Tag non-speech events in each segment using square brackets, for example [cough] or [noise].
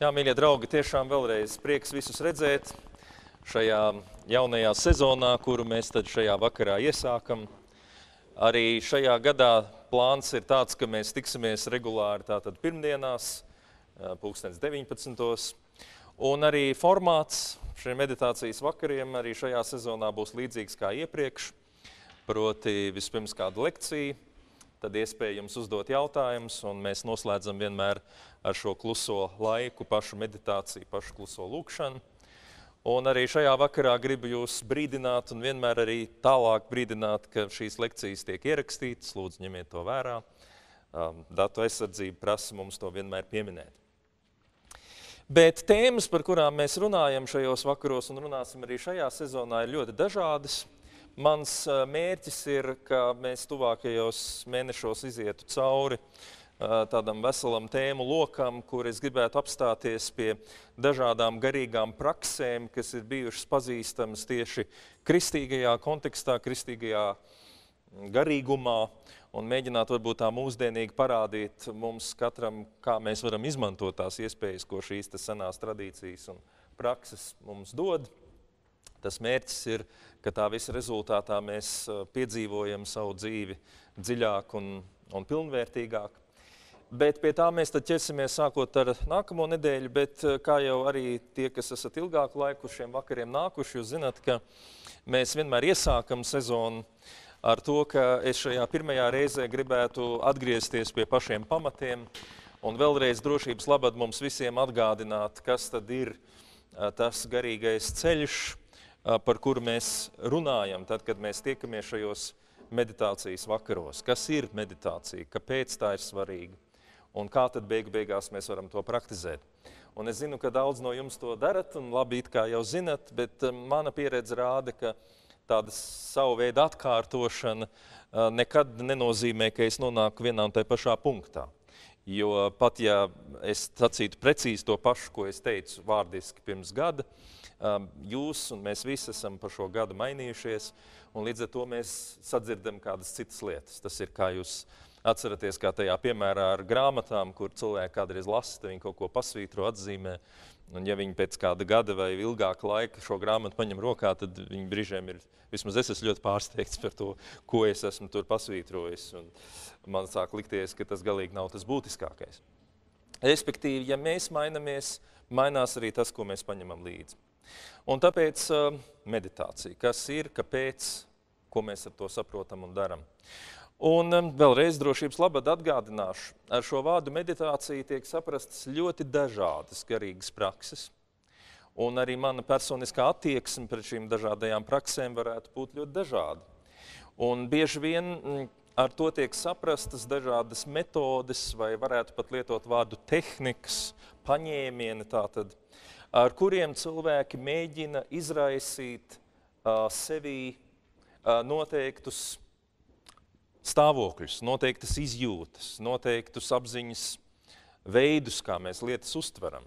Jā, mīļie draugi, tiešām vēlreiz prieks visus redzēt šajā jaunajā sezonā, kuru mēs tad šajā vakarā iesākam. Arī šajā gadā plāns ir tāds, ka mēs tiksimies regulāri tātad pirmdienās, pulkstens 19. Un arī formāts šiem meditācijas vakariem arī šajā sezonā būs līdzīgs kā iepriekš. Proti vispirms kāda lekcija, tad iespēja jums uzdot jautājumus, un mēs noslēdzam vienmēr ar šo kluso laiku, pašu meditāciju, pašu kluso lūkšanu. Un arī šajā vakarā gribu jūs brīdināt, un vienmēr arī tālāk brīdināt, ka šīs lekcijas tiek ierakstītas. Lūdzu, ņemiet to vērā. Um, datu aizsardzība prasa mums to vienmēr pieminēt. Bet tēmas, par kurām mēs runājam šajos vakaros un runāsim arī šajā sezonā, ir ļoti dažādas. Mans mērķis ir, ka mēs tuvākajos mēnešos izietu cauri tādam veselam tēmu lokam, kur es gribētu apstāties pie dažādām garīgām praksēm, kas ir bijušas pazīstamas tieši kristīgajā kontekstā, kristīgajā garīgumā, un mēģināt varbūt tā mūsdienīgi parādīt mums katram, kā mēs varam izmantot tās iespējas, ko šīs senās tradīcijas un prakses mums dod. Tas mērķis ir, ka tā visa rezultātā mēs piedzīvojam savu dzīvi dziļāk un, un pilnvērtīgāk. Bet pie tā mēs ķersimies sākot ar nākamo nedēļu, bet kā jau arī tie, kas esat ilgāku laiku šiem vakariem nākuši, jūs zināt, ka mēs vienmēr iesākam sezonu ar to, ka es šajā pirmajā reizē gribētu atgriezties pie pašiem pamatiem un vēlreiz drošības labad mums visiem atgādināt, kas tad ir tas garīgais ceļš, par kuru mēs runājam, tad, kad mēs tiekamies šajos meditācijas vakaros. Kas ir meditācija, kāpēc tā ir svarīga un kā tad beigu beigās mēs varam to praktizēt. Un es zinu, ka daudz no jums to darat, un labi, it kā jau zinat, bet mana pieredze rāda, ka tāda savu veidu atkārtošana nekad nenozīmē, ka es nonāku vienā un tajā pašā punktā. Jo pat ja es sacītu precīzi to pašu, ko es teicu vārdiski pirms gada, uh, Jūs un mēs visi esam par šo gadu mainījušies, un līdz ar to mēs sadzirdam kādas citas lietas. Tas ir kā jūs atceraties, kā tajā piemērā ar grāmatām, kur cilvēki kādreiz lasa, viņi kaut ko pasvītro, atzīmē. Un ja viņi pēc kāda gada vai ilgāka laika šo grāmatu paņem rokā, tad viņi brīžiem ir, vismaz es esmu ļoti pārsteigts par to, ko es esmu tur pasvītrojis. Un man sāk likties, ka tas galīgi nav tas būtiskākais. Respektīvi, ja mēs mainamies, mainās arī tas, ko mēs paņemam līdzi. Un tāpēc uh, meditācija, kas ir, kāpēc, ko mēs ar to saprotam un darām. Un um, vēlreiz drošības labad atgādināšu, ar šo vārdu meditācija tiek saprastas ļoti dažādas garīgas prakses. Un arī mana personiskā attieksme pret šīm dažādajām praksēm varētu būt ļoti dažāda. Un bieži vien mm, ar to tiek saprastas dažādas metodes, vai varētu pat lietot vārdu tehnikas, paņēmieni, tātad, ar kuriem cilvēki mēģina izraisīt uh, sevī uh, noteiktus stāvokļus, noteiktas izjūtas, noteiktus apziņas veidus, kā mēs lietas uztveram.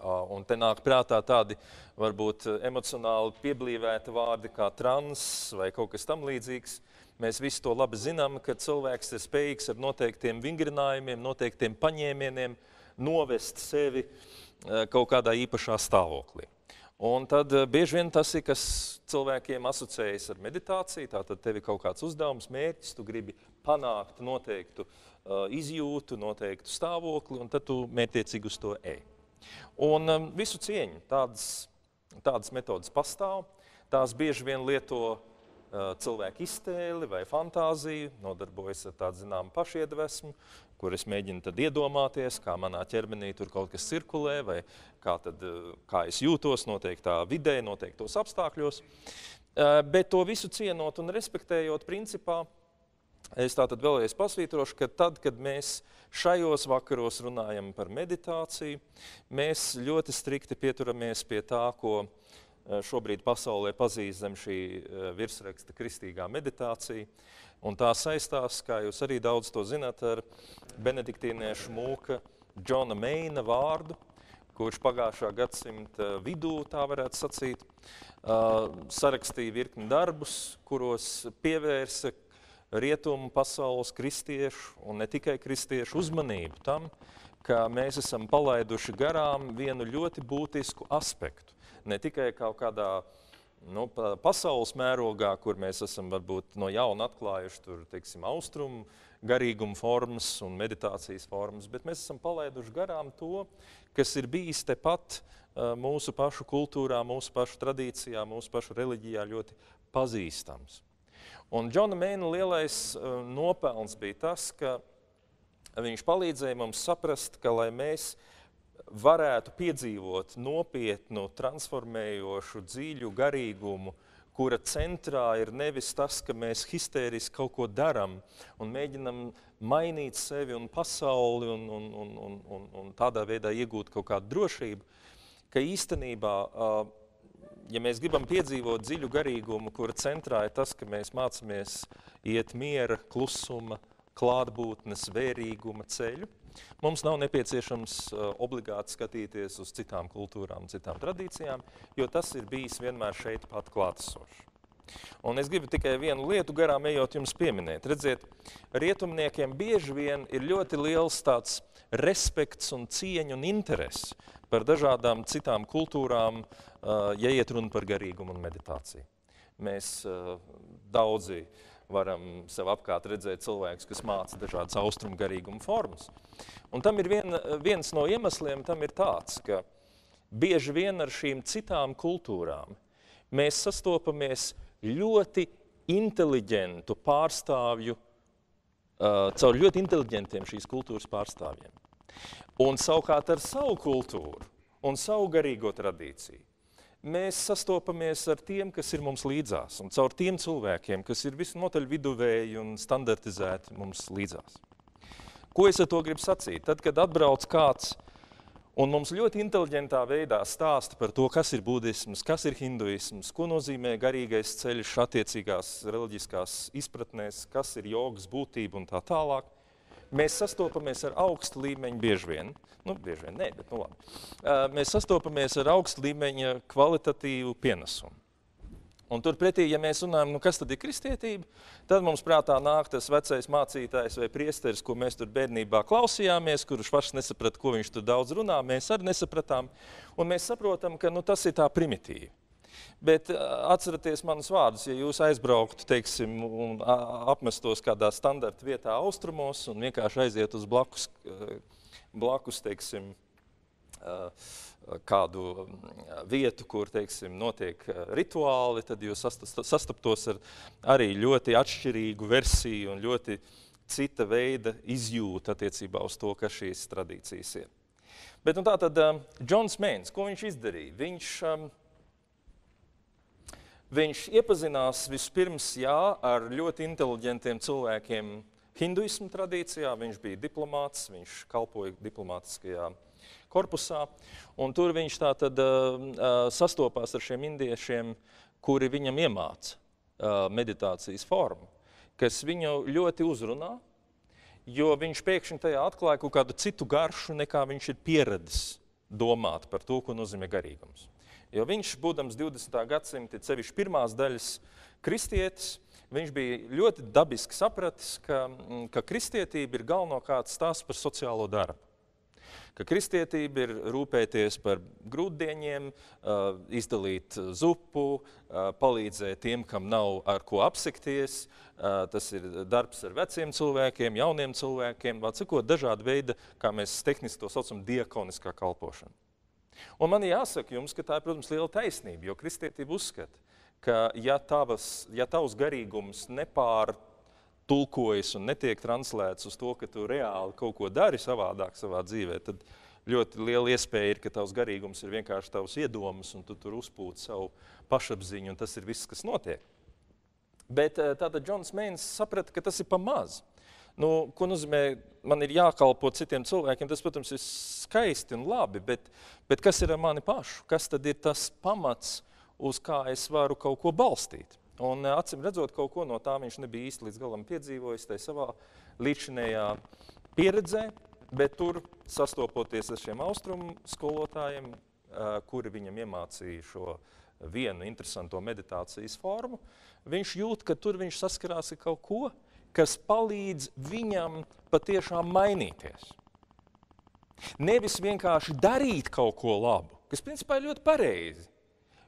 Uh, un te nāk prātā tādi varbūt emocionāli pieblīvēti vārdi kā trans vai kaut kas tam līdzīgs. Mēs visi to labi zinām, ka cilvēks ir spējīgs ar noteiktiem vingrinājumiem, noteiktiem paņēmieniem novest sevi uh, kaut kādā īpašā stāvoklī. Un tad eh, bieži vien tas ir, kas cilvēkiem asociējas ar meditāciju. Tātad tev ir kaut kāds uzdevums, mērķis, tu gribi panākt noteiktu uh, izjūtu, noteiktu stāvokli, un tad tu mērķiecīgi uz to ej. Un um, visu cieņu tādas, tādas metodas pastāv. Tās bieži vien lieto uh, cilvēku iztēli vai fantāziju, nodarbojas ar tādu zināmu pašiedvesmu, kur es mēģinu iedomāties, kā manā ķermenī tur kaut kas cirkulē, vai kā, tad, eh, kā es jūtos noteiktā vidē, noteiktos apstākļos. Eh, bet to visu cienot un respektējot principā, es tātad vēlreiz pasvītrošu, ka tad, kad mēs šajos vakaros runājam par meditāciju, mēs ļoti strikti pieturamies pie tā, ko eh, šobrīd pasaulē pazīst zem šī virsraksta kristīgā meditācija. Un tā saistās, kā jūs arī daudz to zināt, ar benediktīniešu mūka Džona Meina vārdu, kurš pagājušā gadsimta vidū, tā varētu sacīt, sarakstīja virkni darbus, kuros pievērsa rietumu pasaules kristiešu un ne tikai kristiešu uzmanību tam, ka mēs esam palaiduši garām vienu ļoti būtisku aspektu. Ne tikai kaut kādā nu, pasaules mērogā, kur mēs esam varbūt no jauna atklājuši tur, teiksim, austrumu garīguma formas un meditācijas formas, bet mēs esam palaiduši garām to, kas ir bijis tepat uh, mūsu pašu kultūrā, mūsu pašu tradīcijā, mūsu pašu reliģijā ļoti pazīstams. Un Džona Mēna lielais uh, nopelns bija tas, ka viņš palīdzēja mums saprast, ka lai mēs varētu piedzīvot nopietnu, transformējošu, dziļu garīgumu, kura centrā ir nevis tas, ka mēs histēriski kaut ko darām un mēģinam mainīt sevi un pasauli un, un, un, un, un, un tādā veidā iegūt kaut kādu drošību, ka īstenībā, ja mēs gribam piedzīvot dziļu garīgumu, kura centrā ir tas, ka mēs mācāmies iet miera, klusuma, klātbūtnes, vērīguma ceļu, Mums nav nepieciešams uh, obligāti skatīties uz citām kultūrām, citām tradīcijām, jo tas ir bijis vienmēr šeit pat klātesošs. Un es gribu tikai vienu lietu garām ejot jums pieminēt. Redziet, rietumniekiem bieži vien ir ļoti liels tāds respekts un cieņa un interesi par dažādām citām kultūrām, uh, ja iet runa par garīgumu un meditāciju. Mēs uh, daudzi uh, varam sev apkārt redzēt cilvēkus, kas māca dažādas austrumu garīguma formas. Un tam ir vien, viens no iemesliem, tam ir tāds, ka bieži vien ar šīm citām kultūrām mēs sastopamies ļoti inteliģentu pārstāvju, uh, caur ļoti inteliģentiem šīs kultūras pārstāvjiem. Un savukārt ar savu kultūru un savu garīgo tradīciju mēs sastopamies ar tiem, kas ir mums līdzās, un caur tiem cilvēkiem, kas ir visnotaļ viduvēji un standartizēti mums līdzās. Ko es ar to gribu sacīt? Tad, kad atbrauc kāds un mums ļoti inteliģentā veidā stāsta par to, kas ir budisms, kas ir hinduisms, ko nozīmē garīgais ceļš attiecīgās reliģiskās izpratnēs, kas ir jogas būtība un tā tālāk, mēs sastopamies ar augstu līmeņu bieži vien, nu, bieži vien nē, bet nu labi, mēs sastopamies ar augstu līmeņa kvalitatīvu pienesumu. Un turpretī, ja mēs runājam, nu kas tad ir kristietība, tad mums prātā nāk tas vecais mācītājs vai priesteris, ko mēs tur bērnībā klausījāmies, kurš pašs nesaprata, ko viņš tur daudz runā, mēs arī nesapratām. Un mēs saprotam, ka nu, tas ir tā primitīvi. Bet atcerieties manus vārdus, ja jūs aizbrauktu teiksim, un apmestos kādā standarta vietā austrumos un vienkārši aiziet uz blakus, blakus teiksim, kādu vietu, kur teiksim, notiek rituāli, tad jūs sastaptos ar arī ļoti atšķirīgu versiju un ļoti cita veida izjūta attiecībā uz to, kas šīs tradīcijas ir. Bet nu, tā tad Džons Mēns, ko viņš izdarīja? Viņš um, Viņš iepazinās vispirms jā, ar ļoti inteliģentiem cilvēkiem hinduismu tradīcijā. Viņš bija diplomāts, viņš kalpoja diplomātiskajā korpusā. Tur viņš tātad, uh, sastopās ar šiem indiešiem, kuri viņam iemāca uh, meditācijas formu, kas viņu ļoti uzrunā, jo viņš pēkšņi tajā atklāja kaut kādu citu garšu, nekā viņš ir pieredzis domāt par to, ko nozīmē garīgums. Jo viņš, būdams 20. gadsimta, sevišķi pirmās daļas kristietis, viņš bija ļoti dabiski sapratis, ka, mm, ka kristietība ir galvenokārt stāsts par sociālo darbu. Ka kristietība ir rūpēties par grūtdieniem, izdalīt zupu, palīdzēt tiem, kam nav ar ko apsekties. Tas ir darbs ar veciem cilvēkiem, jauniem cilvēkiem, vēl cikot dažādi veidi, kā mēs tehniski to saucam, diakoniskā kalpošana. Un man jāsaka jums, ka tā ir, protams, liela taisnība, jo kristietība uzskata, ka ja, tavas, ja tavs garīgums nepārtulkojas un netiek translēts uz to, ka tu reāli kaut ko dari savādāk savā dzīvē, tad ļoti liela iespēja ir, ka tavs garīgums ir vienkārši tavs iedomas un tu tur uzpūt savu pašapziņu un tas ir viss, kas notiek. Bet eh, tātad Džons Mēns saprata, ka tas ir pa maz. Nu, ko nozīmē, man ir jākalpo citiem cilvēkiem? Tas, protams, ir skaisti un labi, bet, bet kas ir ar mani pašu? Kas tad ir tas pamats, uz kā es varu kaut ko balstīt? Un eh, acīm redzot, kaut ko no tā viņš nebija īsti līdz galam piedzīvojis tajā savā līdzinējā pieredzē, bet tur sastopoties ar šiem austrumu skolotājiem, eh, kuri viņam iemācīja šo vienu interesanto meditācijas formu, viņš jūt, ka tur viņš saskarās ar kaut ko, kas palīdz viņam patiešām mainīties. Nevis vienkārši darīt kaut ko labu, kas principā ir ļoti pareizi.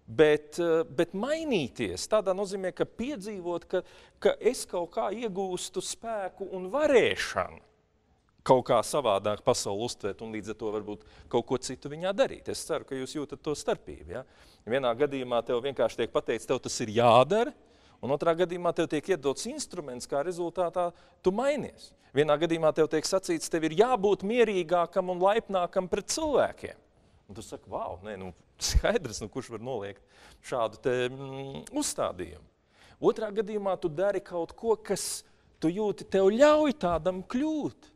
Bet, eh, bet mainīties tādā nozīmē, ka piedzīvot, ka, ka es kaut kā iegūstu spēku un varēšanu kaut kā savādāk pasauli uztvert un līdz ar to varbūt kaut ko citu viņā darīt. Es ceru, ka jūs jūtat to starpību. Ja? Vienā gadījumā tev vienkārši tiek pateikts, tev tas ir jādara, un otrā gadījumā tev tiek iedots instruments, kā rezultātā tu mainies. Vienā gadījumā tev tiek sacīts, tev ir jābūt mierīgākam un laipnākam pret cilvēkiem. Un tu saki, wow, nē, nu, skaidrs, nu, kurš var noliegt šādu te, mm, uzstādījumu. Otrā gadījumā tu dari kaut ko, kas tu jūti, tev ļauj tādam kļūt.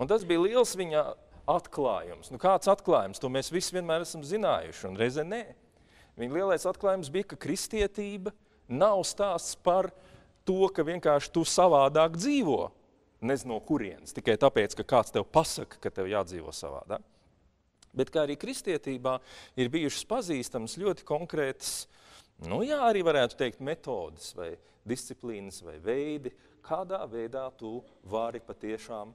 Un tas bija liels viņa atklājums. Nu, kāds atklājums? To mēs visi vienmēr esam zinājuši, un reizē nē. Viņa lielais atklājums bija, ka kristietība nav stāsts par to, ka vienkārši tu savādāk dzīvo. Nezinu, no kurienes, tikai tāpēc, ka kāds tev pasaka, ka tev jādzīvo savādāk. Bet kā arī kristietībā ir bijušas pazīstamas ļoti konkrētas, nu jā, arī varētu teikt, metodas vai disciplīnas vai veidi, kādā veidā tu vari patiešām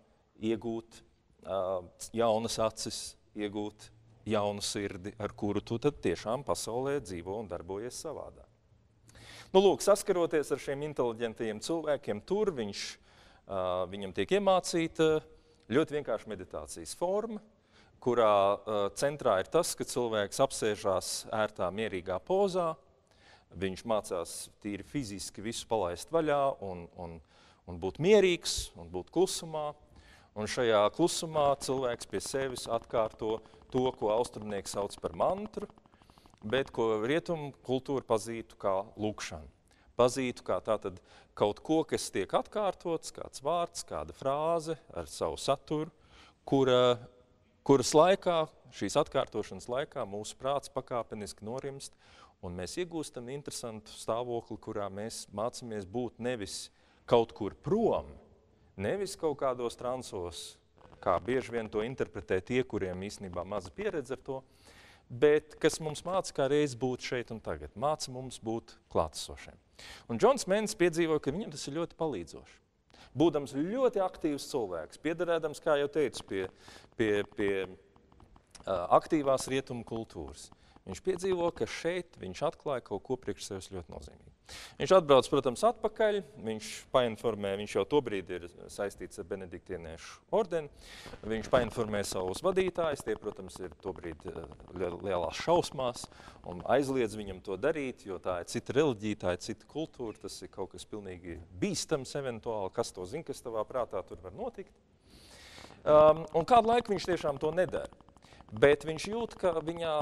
iegūt uh, jaunas acis, iegūt jaunu sirdi, ar kuru tu tad tiešām pasaulē dzīvo un darbojies savādāk. Nu, lūk, saskaroties ar šiem inteliģentiem cilvēkiem, tur viņš, viņam tiek iemācīta ļoti vienkārša meditācijas forma, kurā centrā ir tas, ka cilvēks apsēžās ērtā, mierīgā pozā, viņš mācās tīri fiziski visu palaist vaļā un, un, un būt mierīgs un būt klusumā, Un šajā klusumā cilvēks pie sevis atkārto to, ko austrumnieki sauc par mantru, bet ko rietumu kultūra pazītu kā lūkšanu. Pazītu kā tātad kaut ko, kas tiek atkārtots, kāds vārds, kāda frāze ar savu saturu, kura, kuras laikā, šīs atkārtošanas laikā mūsu prāts pakāpeniski norimst, un mēs iegūstam interesantu stāvokli, kurā mēs mācāmies būt nevis kaut kur prom, Nevis kaut kādos transos, kā bieži vien to interpretē tie, kuriem īstenībā maza pieredze ar to, bet kas mums māca, kā reiz būt šeit un tagad. Māca mums būt klātesošiem. Un Džons Mēnesis piedzīvoja, ka viņam tas ir ļoti palīdzoši. Būdams ļoti aktīvs cilvēks, piederēdams, kā jau teicu, pie, pie, pie uh, aktīvās rietumu kultūras, viņš piedzīvo, ka šeit viņš atklāja kaut ko priekš sevis ļoti nozīmīgu. Viņš atbrauc, protams, atpakaļ. Viņš painformē, viņš jau tobrīd ir saistīts ar benediktieniešu ordeni. Viņš painformē savus vadītājus, tie, protams, ir tobrīd eh, lielās šausmās un aizliedz viņam to darīt, jo tā ir cita reliģija, tā ir cita kultūra, tas ir kaut kas pilnīgi bīstams eventuāli, kas to zina, kas tavā prātā tur var notikt. Um, un kādu laiku viņš tiešām to nedara. Bet viņš jūt, ka viņā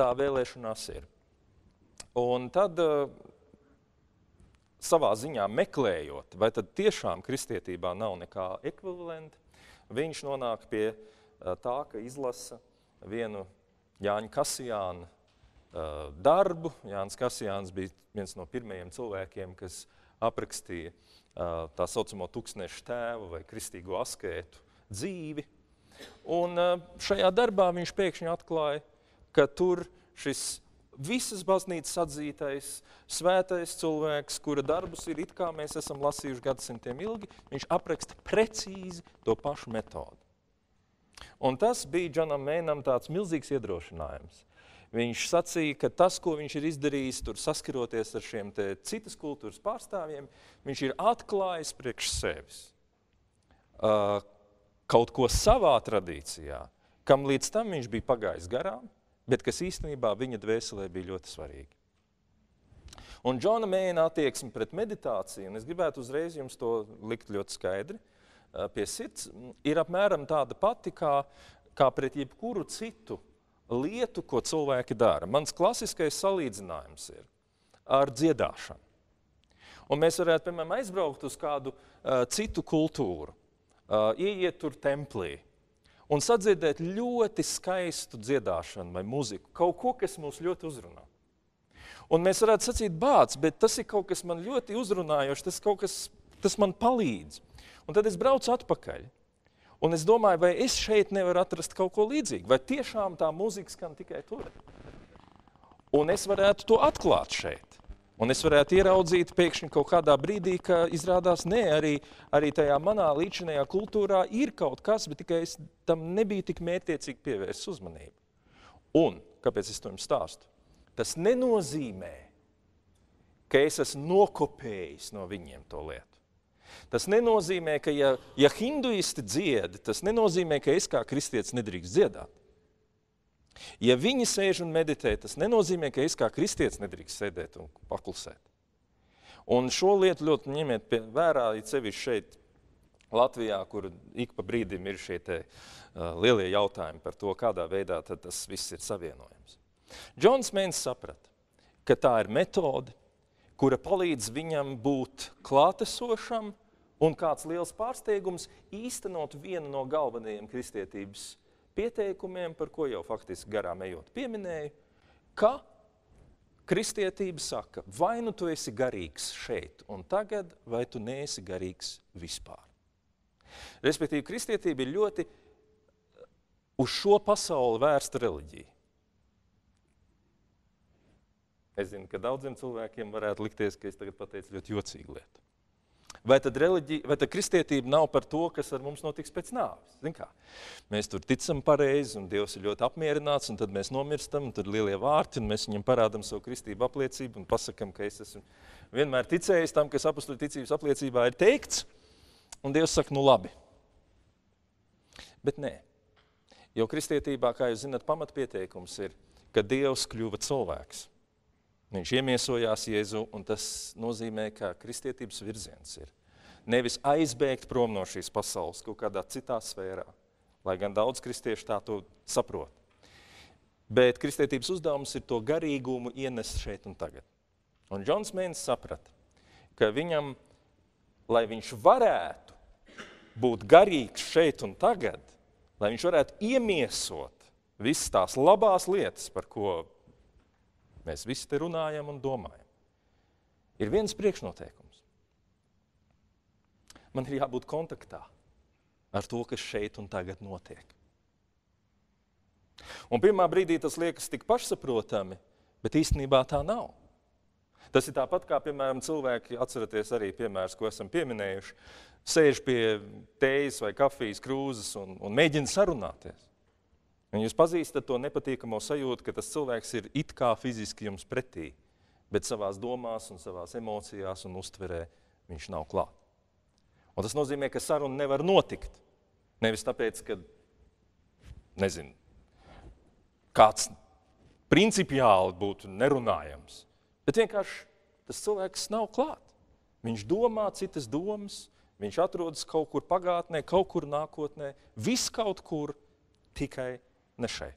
tā vēlēšanās ir. Un tad uh, savā ziņā meklējot, vai tad tiešām kristietībā nav nekā ekvivalenta, viņš nonāk pie uh, tā, ka izlasa vienu Jāņa Kasijāna uh, darbu. Jānis Kasijāns bija viens no pirmajiem cilvēkiem, kas aprakstīja tā saucamo tūkstnešu tēvu vai kristīgo askētu dzīvi. Un šajā darbā viņš pēkšņi atklāja, ka tur šis visas baznīcas atzītais, svētais cilvēks, kura darbus ir it kā mēs esam lasījuši gadsimtiem ilgi, viņš apraksta precīzi to pašu metodu. Un tas bija Džanam Mēnam tāds milzīgs iedrošinājums. Viņš sacīja, ka tas, ko viņš ir izdarījis, tur saskaroties ar šiem citas kultūras pārstāvjiem, viņš ir atklājis priekš sevis uh, kaut ko savā tradīcijā, kam līdz tam viņš bija pagājis garām, bet kas īstenībā viņa dvēselē bija ļoti svarīgi. Un Džona Mēna attieksme pret meditāciju, un es gribētu uzreiz jums to likt ļoti skaidri pie sirds, ir apmēram tāda pati kā, kā pret jebkuru citu lietu, ko cilvēki dara. Mans klasiskais salīdzinājums ir ar dziedāšanu. Un mēs varētu, piemēram, aizbraukt uz kādu uh, citu kultūru, uh, ieiet tur templī, un sadzirdēt ļoti skaistu dziedāšanu vai muziku, kaut ko, kas mūs ļoti uzrunā. Un mēs varētu sacīt, bāc, bet tas ir kaut kas man ļoti uzrunājošs, tas, kas, tas man palīdz. Un tad es braucu atpakaļ. Un es domāju, vai es šeit nevaru atrast kaut ko līdzīgu, vai tiešām tā mūzika skan tikai tur. Un es varētu to atklāt šeit. Un es varētu ieraudzīt pēkšņi kaut kādā brīdī, ka izrādās, nē, arī, arī tajā manā līdzinājā kultūrā ir kaut kas, bet tikai es tam nebiju tik mērķiecīgi pievērsts uzmanību. Un, kāpēc es to jums stāstu? Tas nenozīmē, ka es esmu nokopējis no viņiem to lietu. Tas nenozīmē, ka ja, ja hinduisti dzied, tas nenozīmē, ka es kā kristietis nedrīkst dziedāt. Ja viņi sēž un meditē, tas nenozīmē, ka es kā kristietis nedrīkst sēdēt un paklusēt. Un šo lietu ļoti ņemiet vērā, ja sevišķi šeit, Latvijā, kur ik pa brīdim ir šie te, uh, lielie jautājumi par to, kādā veidā tas viss ir savienojams. Džons Mēns saprata, ka tā ir metode, kura palīdz viņam būt klātesošam un kāds liels pārsteigums īstenot vienu no galvenajiem kristietības pieteikumiem, par ko jau faktiski garām ejot pieminēju, ka kristietība saka, vai nu tu esi garīgs šeit un tagad, vai tu neesi garīgs vispār. Respektīvi, kristietība ir ļoti uz šo pasauli vērsta reliģija. Es zinu, ka daudziem cilvēkiem varētu likties, ka es tagad pateicu ļoti jocīgu lietu. Vai tad, reliģija, vai tad kristietība nav par to, kas ar mums notiks pēc nāves? Mēs tur ticam pareizi, un Dievs ir ļoti apmierināts, un tad mēs nomirstam, un tad ir lielie vārti, un mēs viņam parādām savu kristību apliecību un pasakām, ka es esmu vienmēr ticējis tam, kas apustuļu ticības apliecībā ir teikts, un Dievs saka, nu labi. Bet nē, jo kristietībā, kā jūs zinat, pamatpieteikums ir, ka Dievs kļuva cilvēks. Viņš iemiesojās Jēzu, un tas nozīmē, ka kristietības virziens ir nevis aizbēgt prom no šīs pasaules kaut kādā citā sfērā, lai gan daudz kristiešu tā to saprot. Bet kristietības uzdevums ir to garīgumu ienest šeit un tagad. Un Džons Mēns saprata, ka viņam, lai viņš varētu būt garīgs šeit un tagad, lai viņš varētu iemiesot visas tās labās lietas, par ko Mēs visi te runājam un domājam. Ir viens priekšnoteikums. Man ir jābūt kontaktā ar to, kas šeit un tagad notiek. Un pirmā brīdī tas liekas tik pašsaprotami, bet īstenībā tā nav. Tas ir tāpat kā, piemēram, cilvēki, atceraties arī piemērus, ko esam pieminējuši, sēž pie tējas vai kafijas krūzes un, un mēģina sarunāties. Un jūs pazīstat to nepatīkamo sajūtu, ka tas cilvēks ir it kā fiziski jums pretī, bet savās domās un savās emocijās un uztverē viņš nav klāt. Un tas nozīmē, ka saruna nevar notikt. Nevis tāpēc, ka, nezinu, kāds principiāli būtu nerunājams, bet vienkārši tas cilvēks nav klāt. Viņš domā citas domas, viņš atrodas kaut kur pagātnē, kaut kur nākotnē, viss kaut kur tikai ne šeit.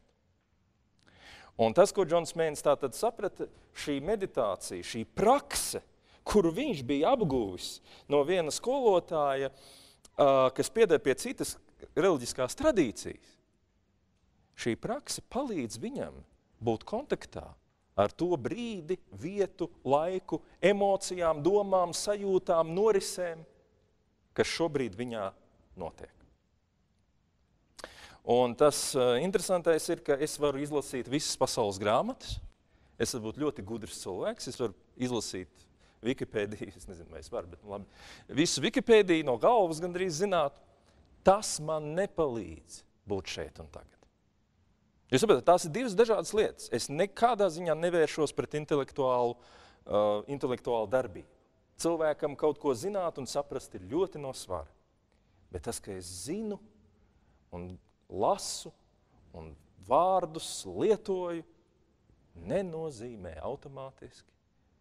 Un tas, ko Džons Mēns tātad saprata, šī meditācija, šī prakse, kuru viņš bija apguvis no viena skolotāja, kas pieder pie citas reliģiskās tradīcijas, šī prakse palīdz viņam būt kontaktā ar to brīdi, vietu, laiku, emocijām, domām, sajūtām, norisēm, kas šobrīd viņā notiek. Un tas uh, interesantais ir, ka es varu izlasīt visas pasaules grāmatas. Es varu būt ļoti gudrs cilvēks. Es varu izlasīt Wikipēdiju, es nezinu, vai es varu, bet labi. Visu Wikipēdiju no galvas gandrīz zināt. Tas man nepalīdz būt šeit un tagad. Jūs saprotat, tās ir divas dažādas lietas. Es nekādā ziņā nevēršos pret intelektuālu, uh, intelektuālu darbību. Cilvēkam kaut ko zināt un saprast ir ļoti no svara. Bet tas, ka es zinu un lasu un vārdus lietoju, nenozīmē automātiski,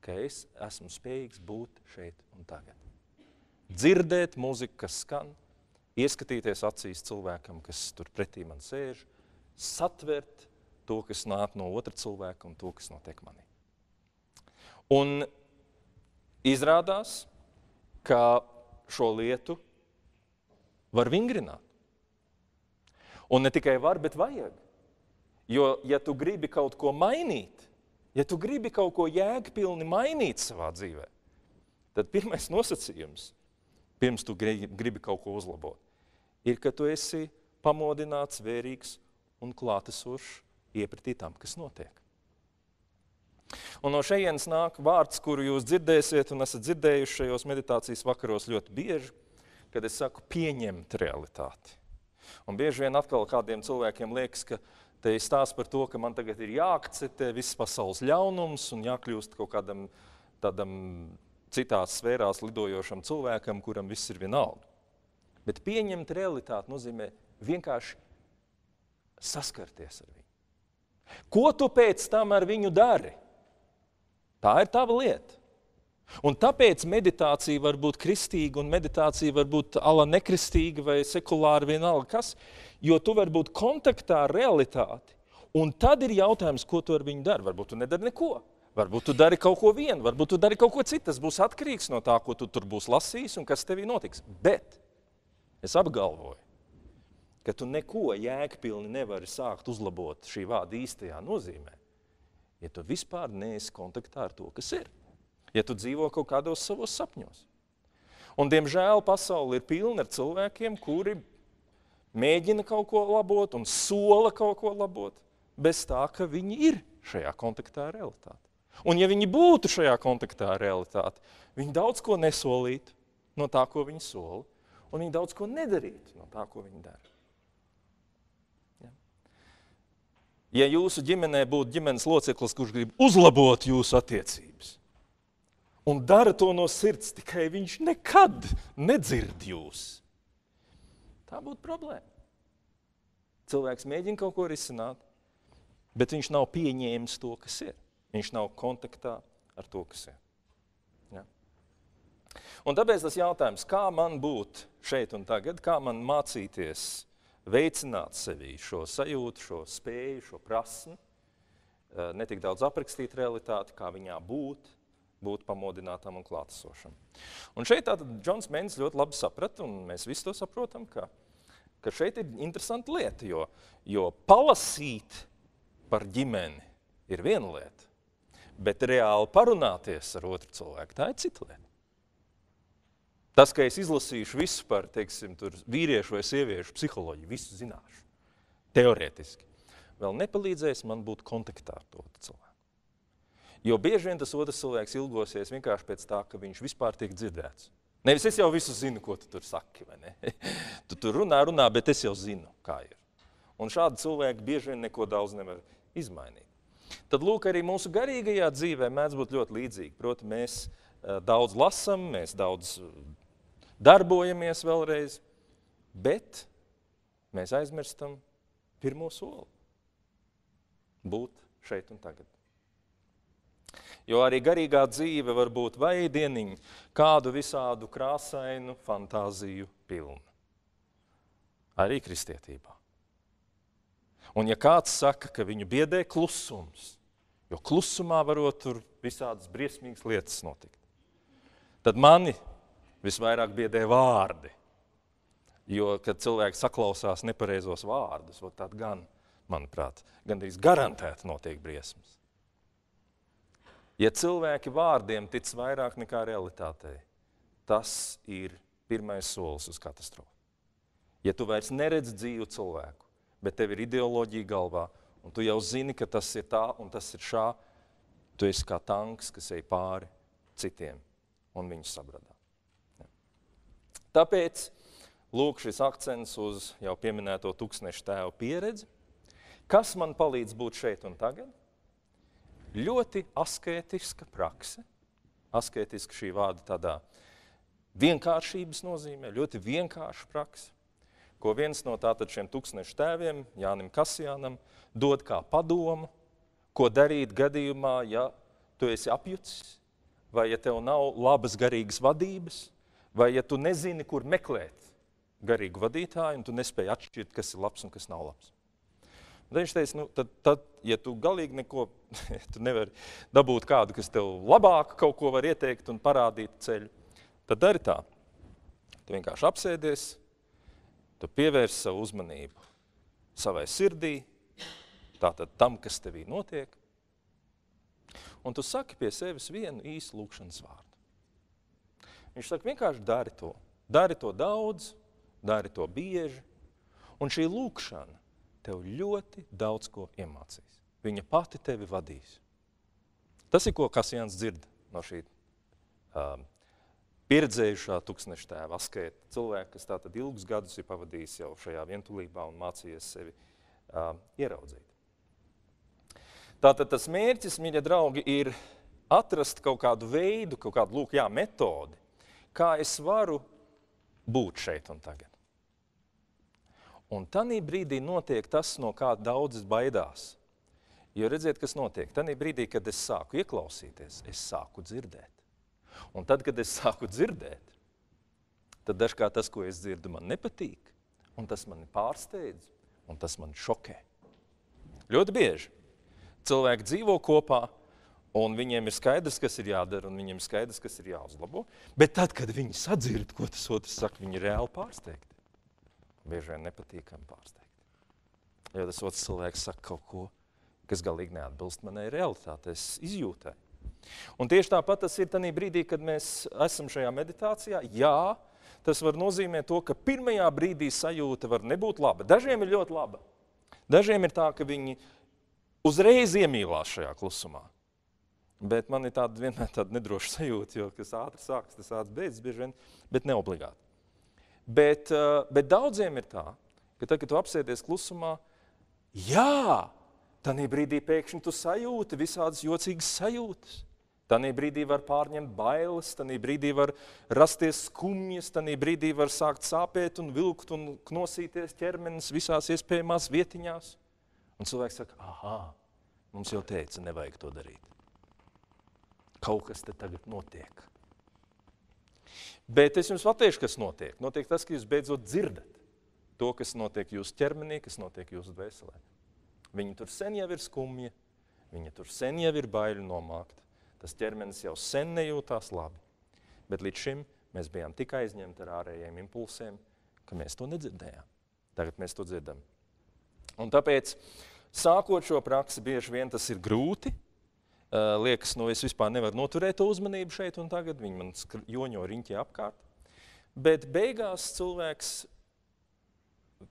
ka es esmu spējīgs būt šeit un tagad. Dzirdēt mūziku, kas skan, ieskatīties acīs cilvēkam, kas tur pretī man sēž, satvert to, kas nāk no otra cilvēka un to, kas notiek manī. Un izrādās, ka šo lietu var vingrināt. Un ne tikai var, bet vajag. Jo, ja tu gribi kaut ko mainīt, ja tu gribi kaut ko jēgpilni mainīt savā dzīvē, tad pirmais nosacījums, pirms tu gribi kaut ko uzlabot, ir, ka tu esi pamodināts, vērīgs un klātesošs iepratī tam, kas notiek. Un no šejienes nāk vārds, kuru jūs dzirdēsiet, un esat dzirdējuši šajos meditācijas vakaros ļoti bieži, kad es saku, pieņemt realitāti. Un bieži vien atkal kādiem cilvēkiem liekas, ka te ir stāsts par to, ka man tagad ir jāakceptē viss pasaules ļaunums un jākļūst kaut kādam tādam citās sfērās lidojošam cilvēkam, kuram viss ir vienalga. Bet pieņemt realitāti nozīmē vienkārši saskarties ar viņu. Ko tu pēc tam ar viņu dari? Tā ir tava lieta. Un tāpēc meditācija var būt kristīga, un meditācija var būt ala nekristīga vai sekulāra, vienalga kas, jo tu vari būt kontaktā ar realitāti. Un tad ir jautājums, ko tu ar viņu dari. Varbūt tu nedari neko. Varbūt tu dari kaut ko vienu, varbūt tu dari kaut ko citu. Tas būs atkarīgs no tā, ko tu tur būsi lasījis un kas tevī notiks. Bet es apgalvoju, ka tu neko jēgpilni nevari sākt uzlabot šī vārda īstajā nozīmē, ja tu vispār neesi kontaktā ar to, kas ir. Ja tu dzīvo kaut kādos savos sapņos. Un, diemžēl pasaule ir pilna ar cilvēkiem, kuri mēģina kaut ko labot un sola kaut ko labot, bez tā, ka viņi ir šajā kontaktā ar realitāti. Un, ja viņi būtu šajā kontaktā ar realitāti, viņi daudz ko nesolītu no tā, ko viņi sola, un viņi daudz ko nedarītu no tā, ko viņi dara. ja jūsu ģimenē būtu ģimenes loceklis, kurš grib uzlabot jūsu attiecības, un dara to no sirds, tikai viņš nekad nedzird jūs, tā būtu problēma. Cilvēks mēģina kaut ko risināt, bet viņš nav pieņēmis to, kas ir. Viņš nav kontaktā ar to, kas ir. Ja? Un tāpēc tas jautājums, kā man būt šeit un tagad, kā man mācīties veicināt sevī šo sajūtu, šo spēju, šo prasmi, eh, ne tik daudz aprakstīt realitāti, kā viņā būt, būt pamodinātam un klātesošam. Un šeit tātad Džons Mēnesis ļoti labi saprata, un mēs visi to saprotam, ka, ka šeit ir interesanta lieta, jo, jo palasīt par ģimeni ir viena lieta, bet reāli parunāties ar otru cilvēku, tā ir cita lieta. Tas, ka es izlasīšu visu par teiksim, vīriešu vai sieviešu psiholoģiju, visu zināšu, teorētiski, vēl nepalīdzēs man būt kontaktā ar to cilvēku. Jo bieži vien tas otrs cilvēks ilgosies vienkārši pēc tā, ka viņš vispār tiek dzirdēts. Nevis es jau visu zinu, ko tu tur saki. [laughs] tu tur runā, runā, bet es jau zinu, kā ir. Un šādi cilvēki bieži vien neko daudz nevar izmainīt. Tad lūk, arī mūsu garīgajā dzīvē mēdz būt ļoti līdzīgi. Proti, mēs uh, daudz lasām, mēs daudz darbojamies vēlreiz, bet mēs aizmirstam pirmo soli - būt šeit un tagad. Jo arī garīgā dzīve var būt vai dieniņa, kādu visādu krāsainu fantāziju pilnu. Arī kristietībā. Un ja kāds saka, ka viņu biedē klusums, jo klusumā varot tur visādas briesmīgas lietas notikt, tad mani visvairāk biedē vārdi. Jo, kad cilvēks saklausās nepareizos vārdus, tad gan, manuprāt, gandrīz garantēti notiek briesmas. Ja cilvēki vārdiem tic vairāk nekā realitātei, tas ir pirmais solis uz katastrofu. Ja tu vairs neredzi dzīvu cilvēku, bet tev ir ideoloģija galvā, un tu jau zini, ka tas ir tā un tas ir šā, tu esi kā tanks, kas ej pāri citiem un viņus sabradā. Tāpēc lūk šis akcents uz jau pieminēto tūkstnešu tēvu pieredzi. Kas man palīdz būt šeit un tagad? Ļoti asketiska prakse. Asketiska šī vārda tādā vienkāršības nozīmē, ļoti vienkārša prakse, ko viens no tātad šiem tūkstnešu tēviem, Jānim Kasijānam, dod kā padomu, ko darīt gadījumā, ja tu esi apjucis, vai ja tev nav labas garīgas vadības, vai ja tu nezini, kur meklēt garīgu vadītāju, un tu nespēji atšķirt, kas ir labs un kas nav labs. Tad viņš teica, nu, tad, tad, ja tu galīgi neko, [laughs] tu nevari dabūt kādu, kas tev labāk kaut ko var ieteikt un parādīt ceļu, tad dari tā. Tu vienkārši apsēdies, tu pievērsi savu uzmanību savai sirdī, tātad tam, kas tevī notiek, un tu saki pie sevis vienu īsu lūkšanas vārdu. Viņš saka, vienkārši dari to. Dari to daudz, dari to bieži. Un šī lūkšana tev ļoti daudz ko iemācīs. Viņa pati tevi vadīs. Tas ir ko Kasjāns dzird no šī um, pieredzējušā tūkstneša tēva askēta. Cilvēka, kas tātad ilgus gadus ir pavadījis jau šajā vientulībā un mācījies sevi uh, ieraudzīt. Tātad tas mērķis, mīļie draugi, ir atrast kaut kādu veidu, kaut kādu lūk, jā, metodi, kā es varu būt šeit un tagad. Un tajā brīdī notiek tas, no kā daudzas baidās. Jo redziet, kas notiek. Tajā brīdī, kad es sāku ieklausīties, es sāku dzirdēt. Un tad, kad es sāku dzirdēt, tad dažkārt tas, ko es dzirdu, man nepatīk. Un tas mani pārsteidz, un tas mani šokē. Ļoti bieži cilvēki dzīvo kopā, un viņiem ir skaidrs, kas ir jādara, un viņiem ir skaidrs, kas ir jāuzlabo. Bet tad, kad viņi sadzird, ko tas otrs saka, viņi ir reāli pārsteigti. Bieži vien nepatīkami pārsteigti. Jo tas otrs cilvēks saka kaut ko, kas galīgi neatbilst manai realitātei, izjūtai. Un tieši tāpat tas ir tajā brīdī, kad mēs esam šajā meditācijā. Jā, tas var nozīmēt to, ka pirmajā brīdī sajūta var nebūt laba. Dažiem ir ļoti laba. Dažiem ir tā, ka viņi uzreiz iemīlās šajā klusumā. Bet man ir tāda vienmēr tāda nedroša sajūta, jo kas ātri sākas, tas ātri beidzas, bieži vien, bet ne obligāti. Bet, eh, bet daudziem ir tā, ka tad, kad tu apsēdies klusumā, jā, Tanī brīdī pēkšņi tu sajūti visādas jocīgas sajūtas. Tanī brīdī var pārņemt bailes, tanī brīdī var rasties skumjas, tanī brīdī var sākt sāpēt un vilkt un knosīties ķermenis visās iespējamās vietiņās. Un cilvēks saka, ah, mums jau teica, nevajag to darīt. Kaut kas te tagad notiek. Bet es jums pateikšu, kas notiek. Notiek tas, ka jūs beidzot dzirdat to, kas notiek jūsu ķermenī, kas notiek jūsu dvēselē. Viņa tur sen jau ir skumja, viņa tur sen jau ir baili nomākta. Tas ķermenis jau sen nejūtās labi. Bet līdz šim mēs bijām tik aizņemti ar ārējiem impulsiem, ka mēs to nedzirdējām. Tagad mēs to dzirdam. Un tāpēc, sākot šo praksi, bieži vien tas ir grūti. Uh, liekas, nu es vispār nevaru noturēt to uzmanību šeit un tagad. Viņi man joņo riņķi apkārt. Bet beigās cilvēks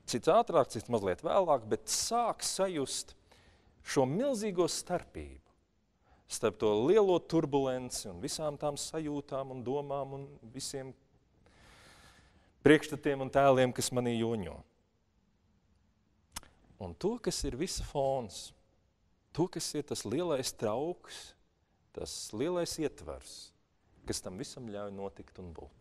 cits ātrāk, cits mazliet vēlāk, bet sāk sajust šo milzīgo starpību starp to lielo turbulenci un visām tām sajūtām un domām un visiem priekšstatiem un tēliem, kas manī joņo. Un to, kas ir visa fons, to, kas ir tas lielais trauks, tas lielais ietvers, kas tam visam ļauj notikt un būt.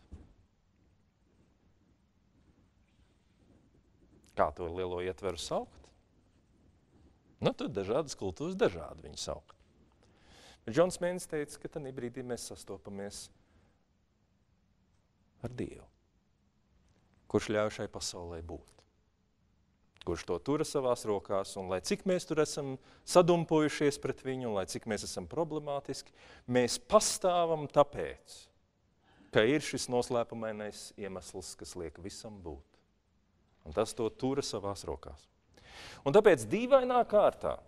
Kā to lielo ietveru saukt? Nu, tur dažādas kultūras dažādi viņu saukt. Bet Džons Mēnesis teica, ka tajā brīdī mēs sastopamies ar Dievu, kurš ļauj šai pasaulē būt. Kurš to tura savās rokās, un lai cik mēs tur esam sadumpojušies pret viņu, un lai cik mēs esam problemātiski, mēs pastāvam tāpēc, ka ir šis noslēpumainais iemesls, kas liek visam būt. Un tas to tura savās rokās. Un tāpēc dīvainā kārtā,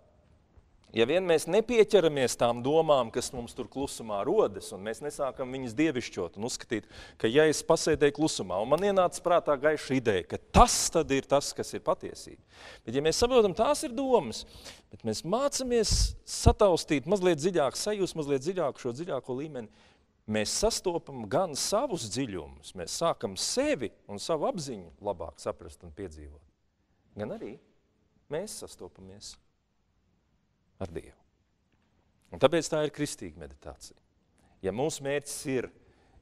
ja vien mēs nepieķeramies tām domām, kas mums tur klusumā rodas, un mēs nesākam viņas dievišķot un uzskatīt, ka ja es pasēdēju klusumā, un man ienāca prātā gaiša ideja, ka tas tad ir tas, kas ir patiesība. Bet ja mēs saprotam, tās ir domas, bet mēs mācamies sataustīt mazliet dziļāk, sajust mazliet dziļāk šo dziļāko līmeni, mēs sastopam gan savus dziļumus, mēs sākam sevi un savu apziņu labāk saprast un piedzīvot, gan arī mēs sastopamies ar Dievu. Un tāpēc tā ir kristīga meditācija. Ja mūsu mērķis ir